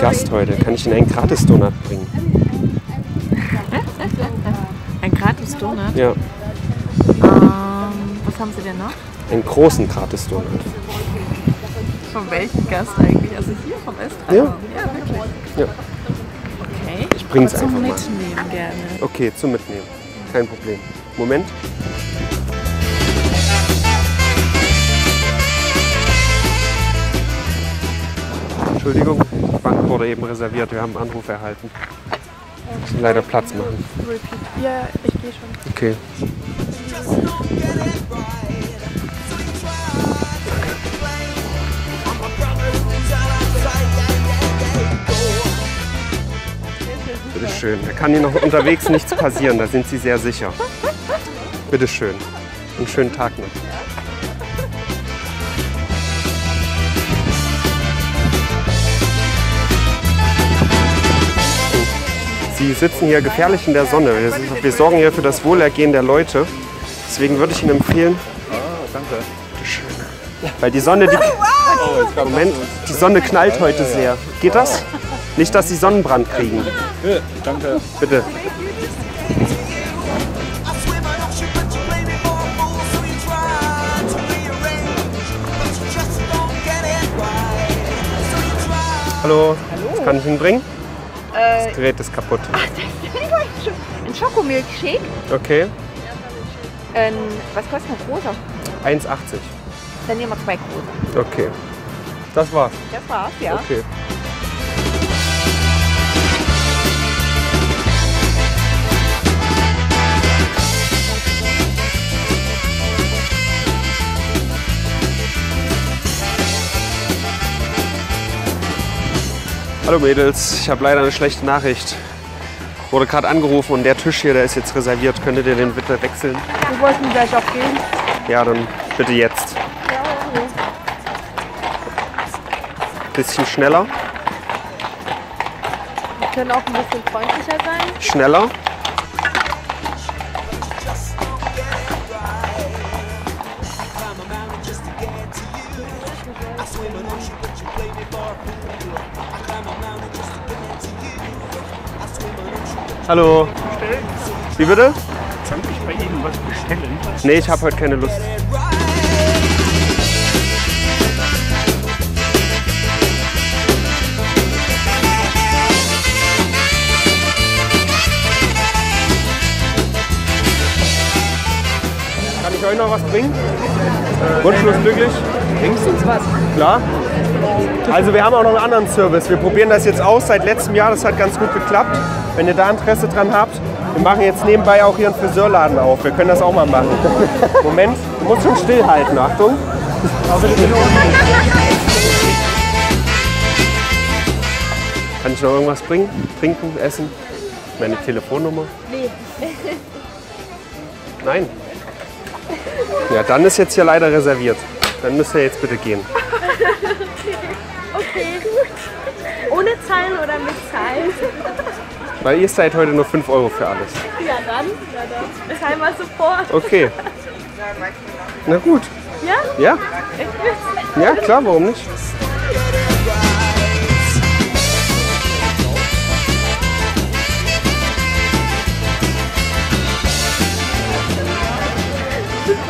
Gast heute. Kann ich Ihnen einen Gratis-Donut bringen? Ein gratis Donut? Ja, Ähm, was haben Sie denn noch? einen großen Gratis-Donut. Von welchem Gast eigentlich? Also hier vom Estrada? Ja. Ja, wirklich. Ja. Okay. Ich bring's Aber zum einfach mal. Mitnehmen gerne. Okay, zum Mitnehmen. Kein Problem. Moment. Entschuldigung, die Bank wurde eben reserviert. Wir haben einen Anruf erhalten. Müssen leider Platz machen. Ja, ich gehe schon. Okay. Bitte schön. Da kann Ihnen noch unterwegs nichts passieren. Da sind Sie sehr sicher. Bitte schön. Einen schönen Tag noch. Sie sitzen hier gefährlich in der Sonne. Wir, wir sorgen hier für das Wohlergehen der Leute. Deswegen würde ich Ihnen empfehlen. danke. Bitteschön. Weil die Sonne, die, Moment, die Sonne knallt heute sehr. Geht das? Nicht, dass Sie Sonnenbrand kriegen. Danke. Bitte. Hallo. Was kann ich Ihnen bringen? Das Gerät ist kaputt. Ein Schokomilkshake. Okay. Ähm, was kostet ein großer? 1,80. Dann nehmen wir zwei große. Okay. Das war's. Das war's, ja. Okay. Hallo Mädels, ich habe leider eine schlechte Nachricht. Wurde gerade angerufen und der Tisch hier, der ist jetzt reserviert. Könntet ihr den bitte wechseln? Wir wollten gleich auch gehen. Ja, dann bitte jetzt. Bisschen schneller, Wir können auch ein bisschen freundlicher sein. schneller. Hallo. Wie bitte? Kann ich bei Ihnen was bestellen? Nee, ich habe heute keine Lust. Euch noch was bringen? Wunschlos glücklich? Bringst du uns was? Klar. Also wir haben auch noch einen anderen Service. Wir probieren das jetzt aus seit letztem Jahr. Das hat ganz gut geklappt. Wenn ihr da Interesse dran habt, wir machen jetzt nebenbei auch hier einen Friseurladen auf. Wir können das auch mal machen. Moment, du musst schon stillhalten. Achtung. Kann ich noch irgendwas bringen? Trinken, essen? Meine Telefonnummer? Nee. Nein? Ja, dann ist jetzt hier leider reserviert. Dann müsst ihr jetzt bitte gehen. Okay, gut. Ohne Zahlen oder mit Zahlen? Weil ihr seid heute nur 5 Euro für alles. Ja dann, ja dann. Zahlen wir sofort. Okay. Na gut. Ja? Ja? Ja, klar, warum nicht?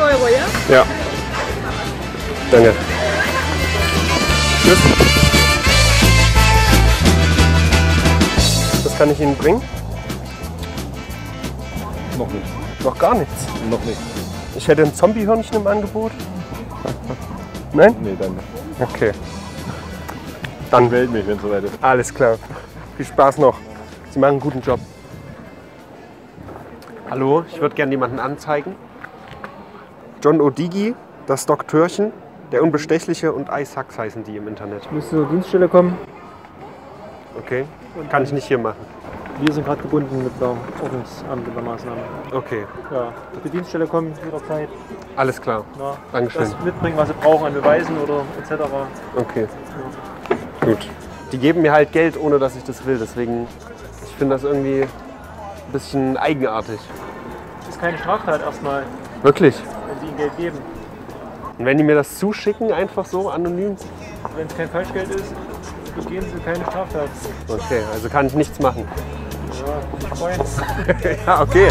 Euro, ja? Ja. Danke. Tschüss. Was kann ich Ihnen bringen? Noch nicht. Noch gar nichts. Noch nicht. Ich hätte ein Zombiehörnchen im Angebot. Nein? Nee, danke. Okay. Dann Meld mich, wenn es soweit ist. Alles klar. Viel Spaß noch. Sie machen einen guten Job. Hallo, ich würde gerne jemanden anzeigen. John O'Digi, das Doktörchen, der Unbestechliche und Isaacs heißen die im Internet. Müsste zur Dienststelle kommen. Okay, kann ich nicht hier machen. Wir sind gerade gebunden mit der Ordnungsamt der Maßnahmen. Okay, Ja, die Dienststelle kommen jederzeit. alles klar. Ja, Dankeschön. das mitbringen, was sie brauchen an Beweisen oder etc. Okay, gut. Die geben mir halt Geld, ohne dass ich das will. Deswegen, ich finde das irgendwie ein bisschen eigenartig. Das ist keine Straftat erstmal, Wirklich. Geld geben. Und wenn die mir das zuschicken, einfach so anonym, Wenn es kein Falschgeld ist, begehen Sie keine Straftat. Okay, also kann ich nichts machen. Ja, freuen. ja, okay.